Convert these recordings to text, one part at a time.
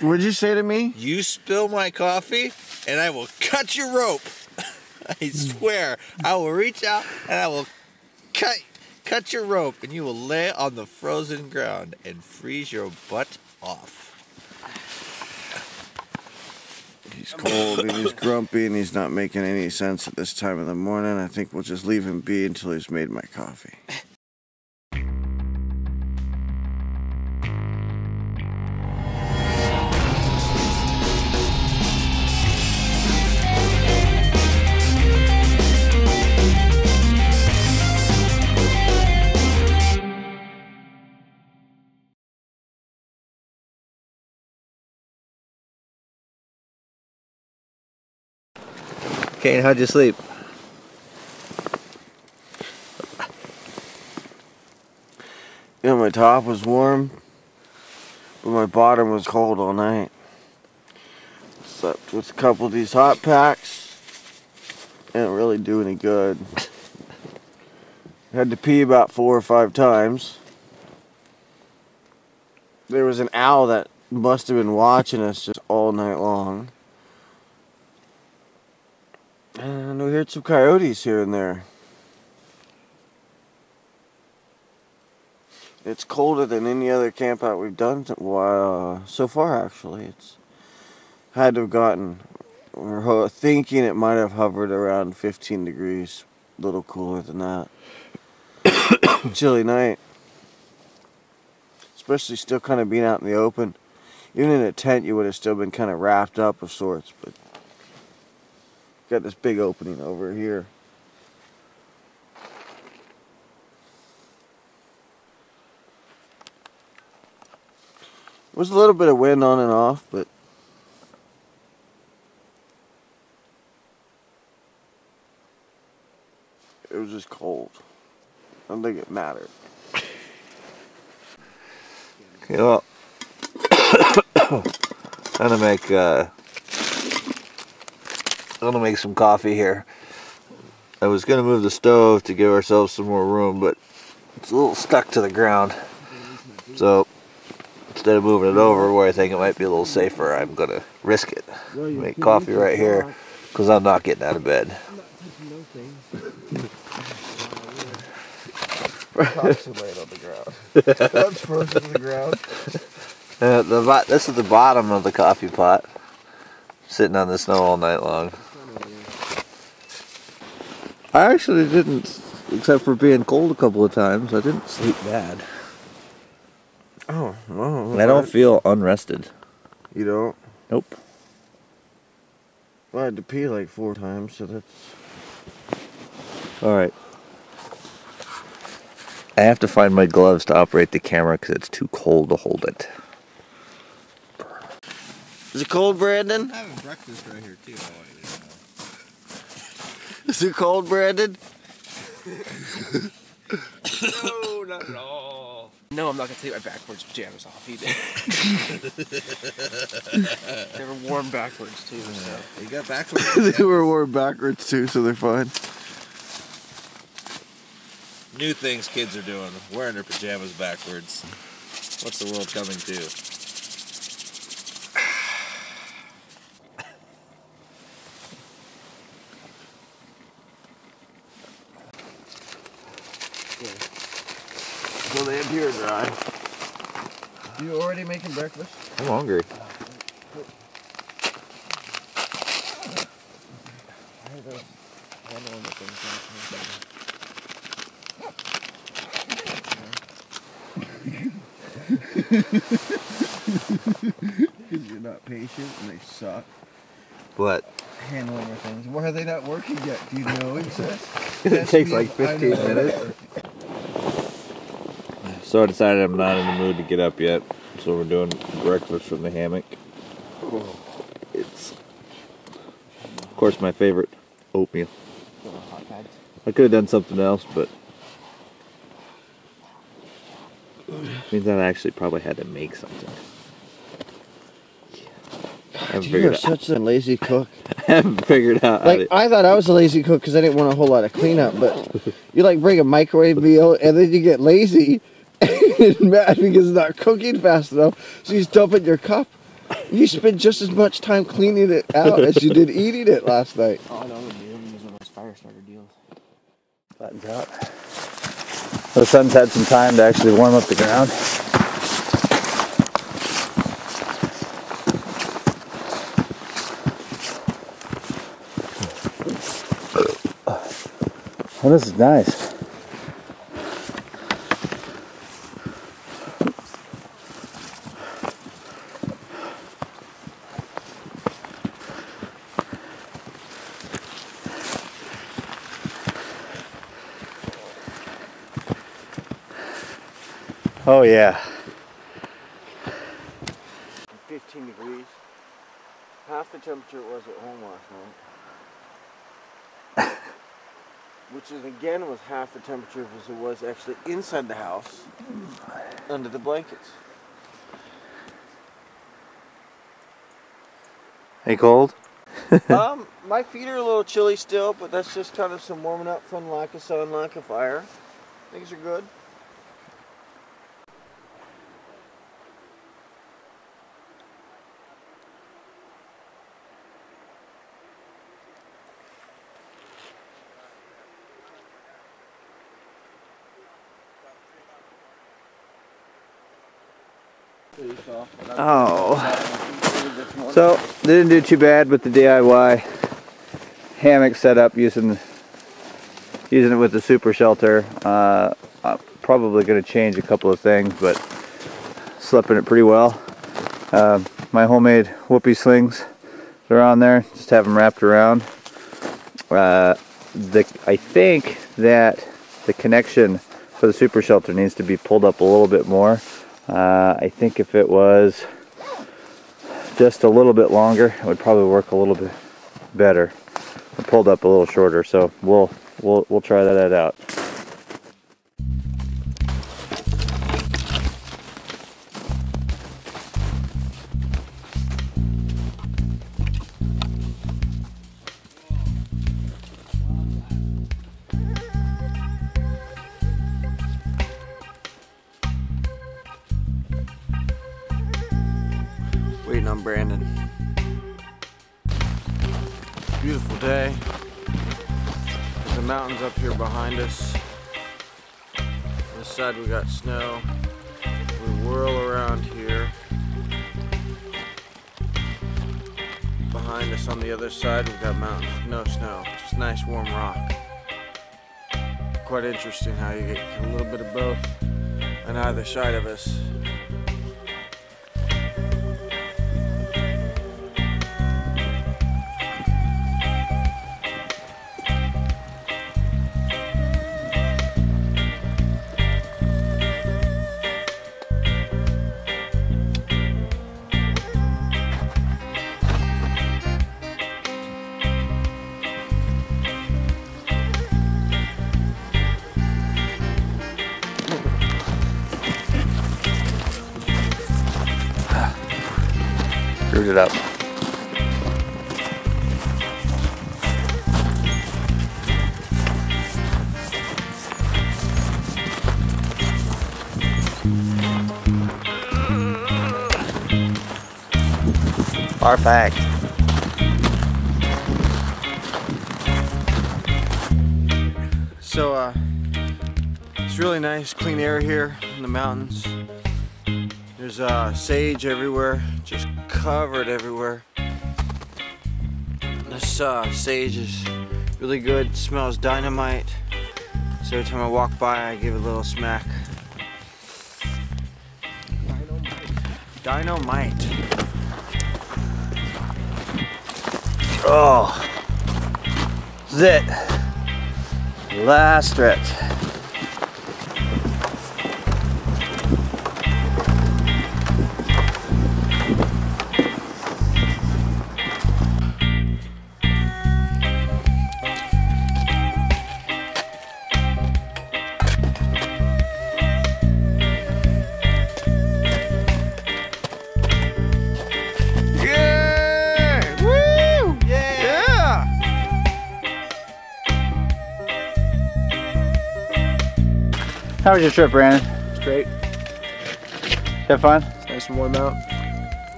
What'd you say to me? You spill my coffee, and I will cut your rope. I swear, I will reach out and I will cut cut your rope, and you will lay on the frozen ground and freeze your butt off. He's cold and he's grumpy and he's not making any sense at this time of the morning. I think we'll just leave him be until he's made my coffee. Kane, how'd you sleep? Yeah, my top was warm, but my bottom was cold all night. Slept with a couple of these hot packs. Didn't really do any good. Had to pee about four or five times. There was an owl that must have been watching us just all night long. And we heard some coyotes here and there. It's colder than any other camp out we've done uh, so far, actually. It's had to have gotten, we're thinking it might have hovered around 15 degrees, a little cooler than that. Chilly night. Especially still kind of being out in the open. Even in a tent, you would have still been kind of wrapped up of sorts, but got this big opening over here. There was a little bit of wind on and off, but it was just cold. I don't think it mattered. Okay, well, I'm gonna make uh, I'm gonna make some coffee here. I was gonna move the stove to give ourselves some more room, but it's a little stuck to the ground. So instead of moving it over where I think it might be a little safer, I'm gonna risk it. Make coffee right here because I'm not getting out of bed. On the ground. That's frozen to the ground. Uh, the this is the bottom of the coffee pot, sitting on the snow all night long. I actually didn't, except for being cold a couple of times. I didn't sleep bad. Oh, well. I don't feel unrested. You don't? Nope. Well, I had to pee like four times, so that's. All right. I have to find my gloves to operate the camera because it's too cold to hold it. Is it cold, Brandon? I have breakfast right here too. I want you to know. Is it cold, Brandon? No, not at all. No, I'm not gonna take my backwards pajamas off either. they were worn backwards too. So. You got backwards. they were worn backwards too, so they're fine. New things kids are doing, wearing their pajamas backwards. What's the world coming to? So they appear dry. You already making breakfast? I'm hungry. I had a handle on the. Because you're not patient and they suck. What? Handling their things. Why are they not working yet? Do you know, he says? it takes like 15 minutes. So I decided I'm not in the mood to get up yet. So we're doing breakfast from the hammock. Oh. It's, of course, my favorite oatmeal. I could have done something else, but means that I actually probably had to make something. I You are out, such a lazy cook. I haven't figured out Like I thought I was a lazy cook because I didn't want a whole lot of cleanup, but you like bring a microwave meal and then you get lazy and mad because it's not cooking fast enough, so you dump it in your cup. You spent just as much time cleaning it out as you did eating it last night. Oh no, dude, I'm using one of those fire starter deals. Flattens out. The sun's had some time to actually warm up the ground. Well, this is nice. Oh yeah. 15 degrees. Half the temperature it was at home last night. Which is again was half the temperature as it was actually inside the house under the blankets. Hey, cold? um, my feet are a little chilly still, but that's just kind of some warming up from lack of sun, lack of fire. Things are good. Oh. So, didn't do too bad with the DIY hammock setup using using it with the super shelter. Uh, I'm probably going to change a couple of things, but slept in it pretty well. Uh, my homemade whoopie slings are on there. Just have them wrapped around. Uh, the I think that the connection for the super shelter needs to be pulled up a little bit more. Uh, I think if it was just a little bit longer, it would probably work a little bit better. I pulled up a little shorter, so we'll we'll we'll try that out. Waiting on Brandon. Beautiful day. The mountains up here behind us. On this side we got snow. We whirl around here. Behind us on the other side we've got mountains no snow. Just nice warm rock. Quite interesting how you get a little bit of both on either side of us. Screwed it up. Perfect. So, uh, it's really nice, clean air here in the mountains. There's uh, sage everywhere, just covered everywhere. This uh, sage is really good, smells dynamite. So every time I walk by, I give it a little smack. Dynamite. Oh. Zit. Last stretch. How was your trip, Brandon? It's great. Have fun? It's nice and warm out.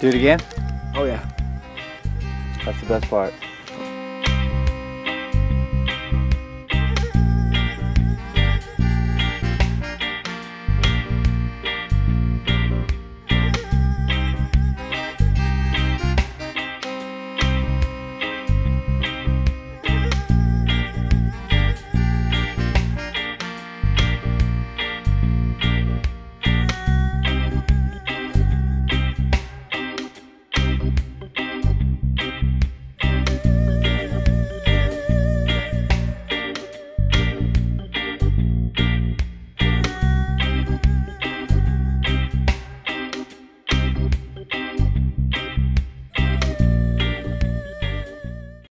Do it again? Oh yeah. That's the best part.